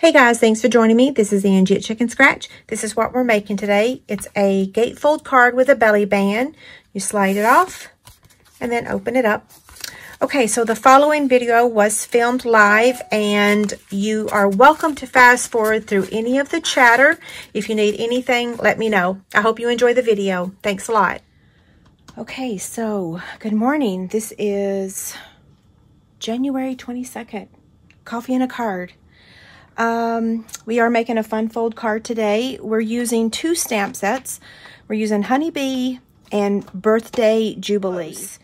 Hey guys, thanks for joining me. This is Angie at Chicken Scratch. This is what we're making today. It's a gatefold card with a belly band. You slide it off and then open it up. Okay, so the following video was filmed live and you are welcome to fast forward through any of the chatter. If you need anything, let me know. I hope you enjoy the video. Thanks a lot. Okay, so good morning. This is January 22nd. Coffee and a card. Um, we are making a fun fold card today. We're using two stamp sets. We're using Honeybee and Birthday Jubilees.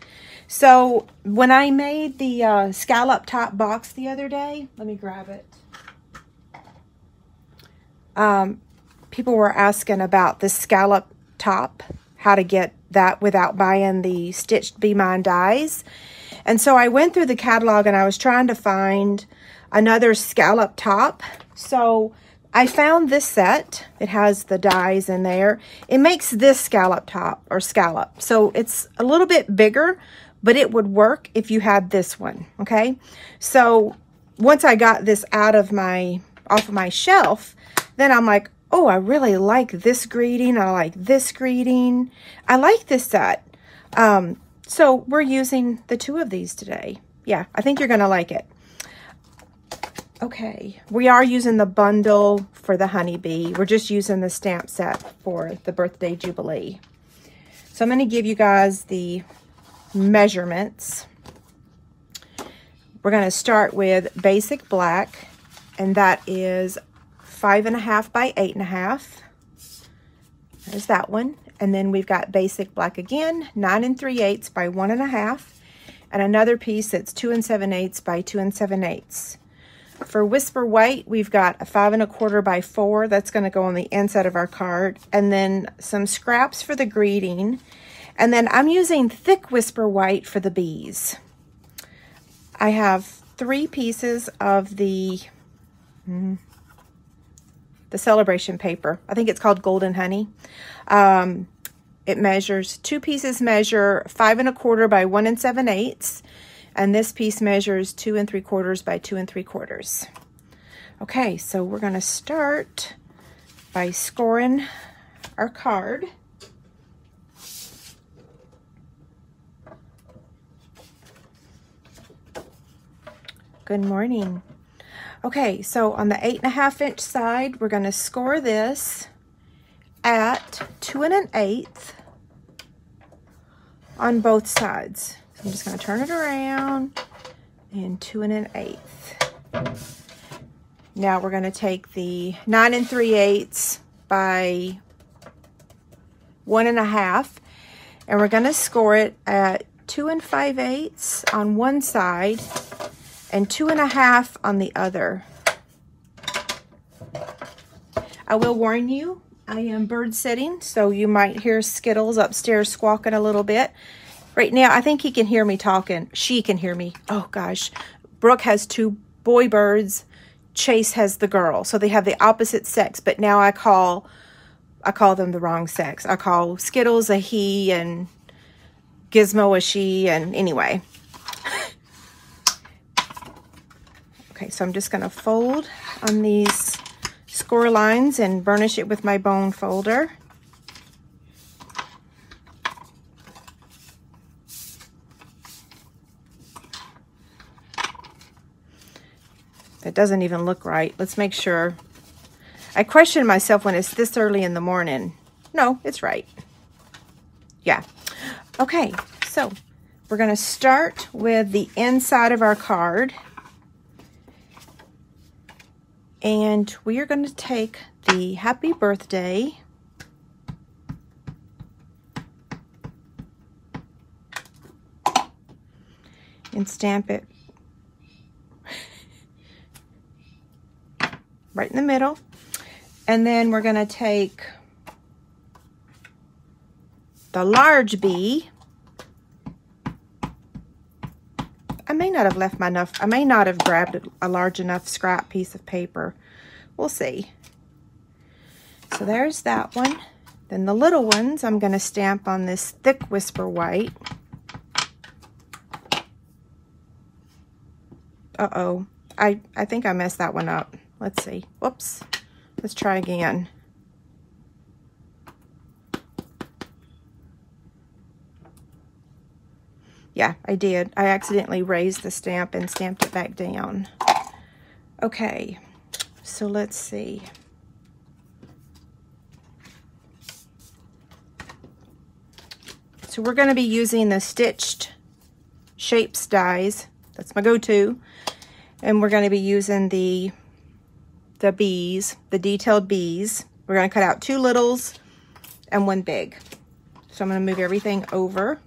So when I made the uh, scallop top box the other day, let me grab it. Um, people were asking about the scallop top, how to get that without buying the stitched Be Mine dies. And so I went through the catalog and I was trying to find another scallop top. So I found this set. It has the dies in there. It makes this scallop top or scallop. So it's a little bit bigger, but it would work if you had this one, okay? So once I got this out of my, off of my shelf, then I'm like, oh, I really like this greeting. I like this greeting. I like this set. Um, so we're using the two of these today. Yeah, I think you're going to like it. Okay, we are using the bundle for the honeybee. We're just using the stamp set for the birthday jubilee. So I'm going to give you guys the measurements. We're going to start with basic black, and that is five and a half by eight and a half. There's that one. And then we've got basic black again, nine and three eighths by one and a half, and another piece that's two and seven eighths by two and seven eighths. For Whisper White, we've got a five and a quarter by four. That's going to go on the inside of our card. And then some scraps for the greeting. And then I'm using thick Whisper White for the bees. I have three pieces of the, mm, the celebration paper. I think it's called Golden Honey. Um, it measures, two pieces measure five and a quarter by one and seven eighths. And this piece measures two and three quarters by two and three quarters. Okay, so we're gonna start by scoring our card. Good morning. Okay, so on the eight and a half inch side, we're gonna score this at two and an eighth on both sides. So I'm just going to turn it around and two and an eighth. Now we're going to take the nine and three eighths by one and a half and we're going to score it at two and five eighths on one side and two and a half on the other. I will warn you, I am bird sitting, so you might hear Skittles upstairs squawking a little bit. Right now, I think he can hear me talking. She can hear me. Oh, gosh. Brooke has two boy birds. Chase has the girl. So they have the opposite sex. But now I call, I call them the wrong sex. I call Skittles a he and Gizmo a she. And anyway. okay, so I'm just going to fold on these score lines and burnish it with my bone folder. Doesn't even look right. Let's make sure. I question myself when it's this early in the morning. No, it's right. Yeah. Okay, so we're going to start with the inside of our card. And we are going to take the happy birthday and stamp it right in the middle. And then we're going to take the large B. I may not have left my enough, I may not have grabbed a large enough scrap piece of paper. We'll see. So there's that one. Then the little ones, I'm going to stamp on this thick Whisper White. Uh-oh. I, I think I messed that one up. Let's see. Whoops. Let's try again. Yeah, I did. I accidentally raised the stamp and stamped it back down. Okay, so let's see. So we're going to be using the stitched shapes dies. That's my go-to. And we're going to be using the, the bees, the detailed bees. We're going to cut out two littles and one big. So I'm to move everything over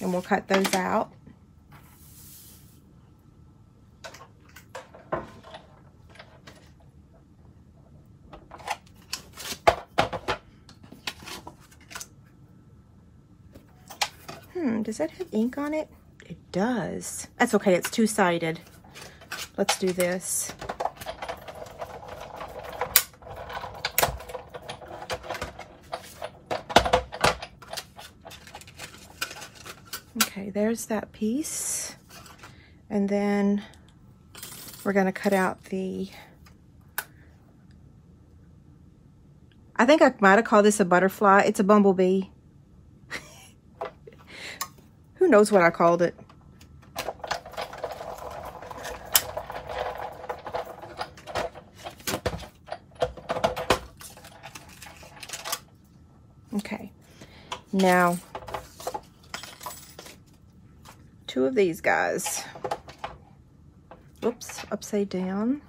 and we'll cut those out. Hmm, does that have ink on it? It does. That's okay, it's two-sided. Let's do this. Okay, there's that piece. And then we're going to cut out the... I think I might have called this a butterfly. It's a bumblebee. Who knows what I called it? Okay, now two of these guys. Oops, upside down.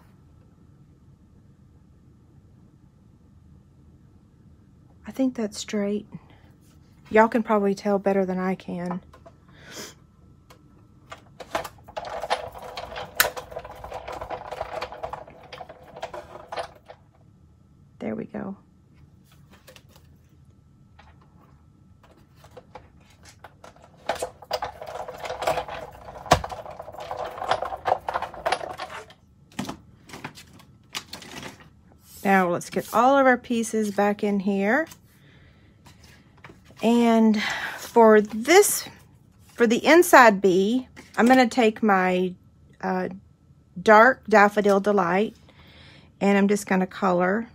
I think that's straight. Y'all can probably tell better than I can. There we go. Now let's get all of our pieces back in here. And for this, for the inside bee, I'm going to take my uh, dark Daffodil Delight and I'm just going to color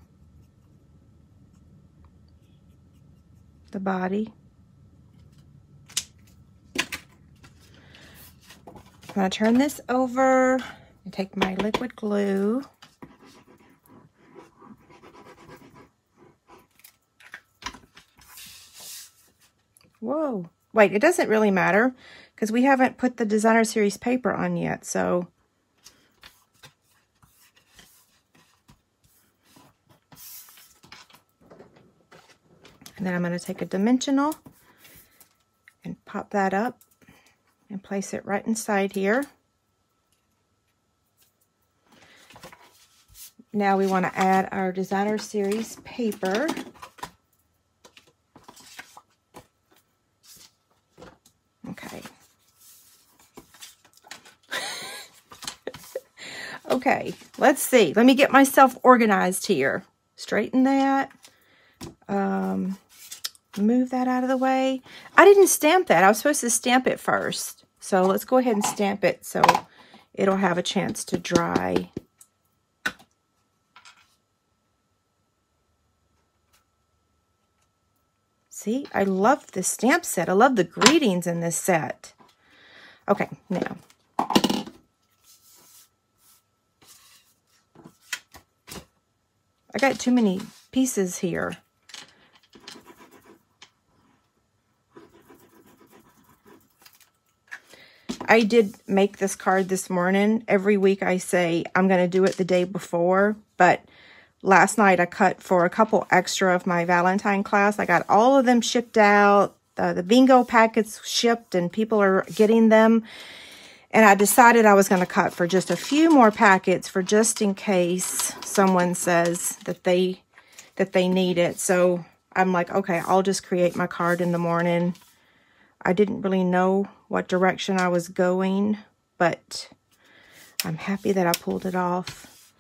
the body. I'm going to turn this over and take my liquid glue. Whoa. Wait, it doesn't really matter because we haven't put the designer series paper on yet, so And then I'm going to take a dimensional and pop that up and place it right inside here. Now we want to add our designer series paper. Okay. Okay, let's see. Let me get myself organized here. Straighten that. Um, move that out of the way. I didn't stamp that. I was supposed to stamp it first. So let's go ahead and stamp it so it'll have a chance to dry. See, I love the stamp set. I love the greetings in this set. Okay, now. I got too many pieces here. I did make this card this morning. Every week I say I'm going to do it the day before, but last night I cut for a couple extra of my Valentine class. I got all of them shipped out. Uh, the bingo packets shipped and people are getting them. And I decided I was going to cut for just a few more packets for just in case someone says that they that they need it. So I'm like, okay, I'll just create my card in the morning. I didn't really know what direction I was going, but I'm happy that I pulled it off.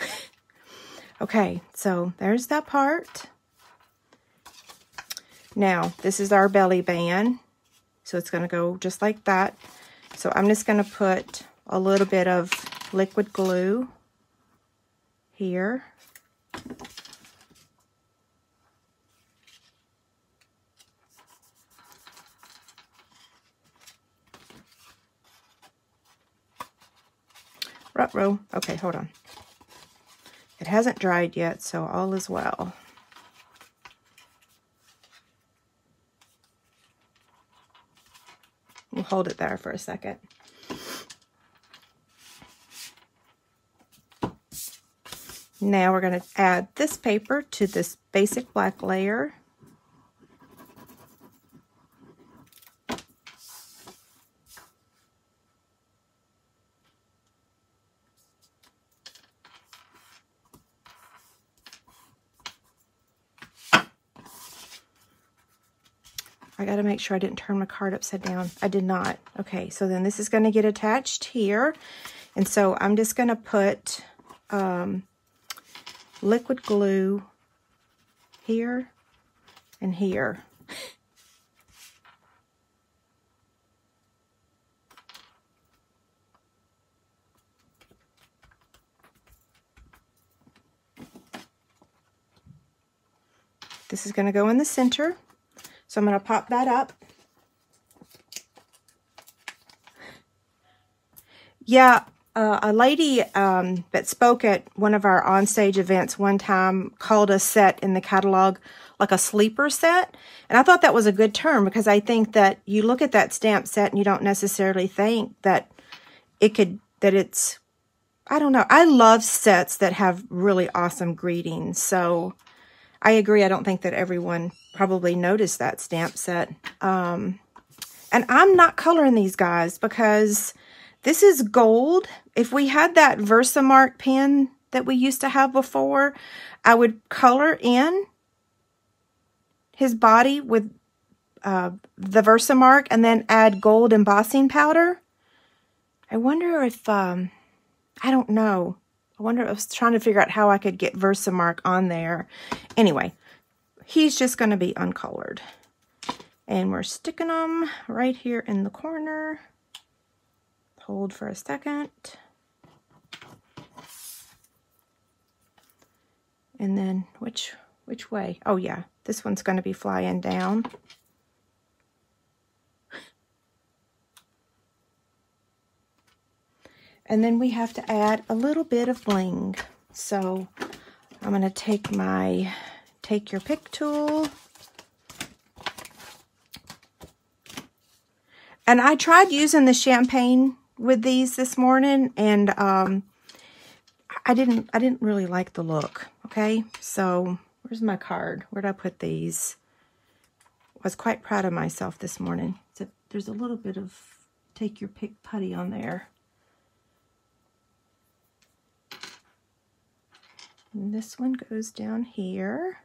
okay, so there's that part. Now, this is our belly band. So it's going to go just like that. So I'm just going to put a little bit of liquid glue here. Rut-row. Okay, hold on. It hasn't dried yet, so all is well. Hold it there for a second. Now we're going to add this paper to this basic black layer. I got to make sure I didn't turn my card upside down. I did not. Okay, so then this is going to get attached here. And so I'm just going to put um, liquid glue here and here. This is going to go in the center. So I'm going to pop that up. Yeah, uh, a lady um, that spoke at one of our onstage events one time called a set in the catalog like a sleeper set. And I thought that was a good term because I think that you look at that stamp set and you don't necessarily think that it could, that it's, I don't know. I love sets that have really awesome greetings. So I agree. I don't think that everyone probably noticed that stamp set. Um, and I'm not coloring these guys because this is gold. If we had that Versamark pen that we used to have before, I would color in his body with uh, the Versamark and then add gold embossing powder. I wonder if, um, I don't know. I wonder, I was trying to figure out how I could get Versamark on there. Anyway, he's just going to be uncolored. And we're sticking them right here in the corner. Hold for a second. And then which which way? Oh yeah, this one's going to be flying down. And then we have to add a little bit of bling. So I'm going to take my take your pick tool. And I tried using the champagne with these this morning and um, I didn't I didn't really like the look. Okay, so where's my card? Where'd I put these? I was quite proud of myself this morning. So there's a little bit of take your pick putty on there. And this one goes down here.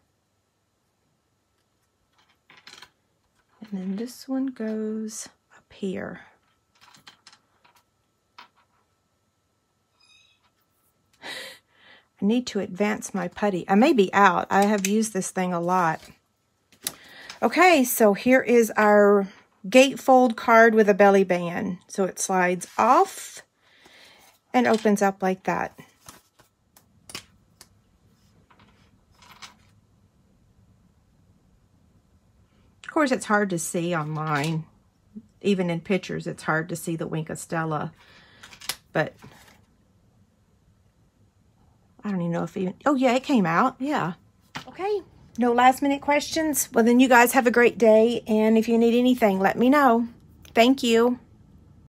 And then this one goes up here. I need to advance my putty. I may be out. I have used this thing a lot. Okay, so here is our gatefold card with a belly band. So it slides off and opens up like that. Course, it's hard to see online. Even in pictures, it's hard to see the Wink of Stella. But I don't even know if even... Oh, yeah, it came out. Yeah. Okay. No last minute questions? Well, then you guys have a great day. And if you need anything, let me know. Thank you.